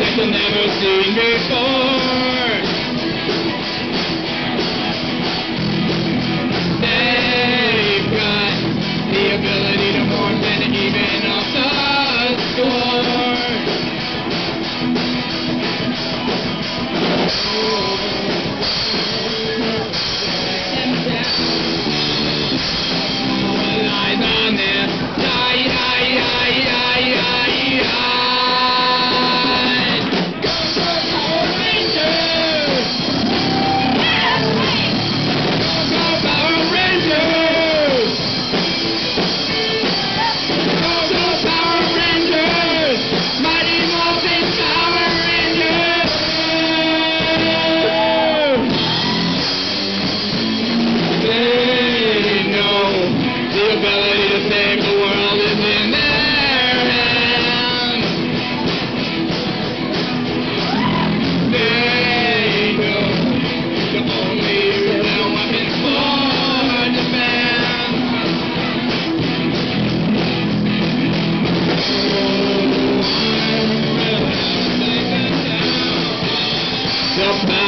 like I've never seen before. Your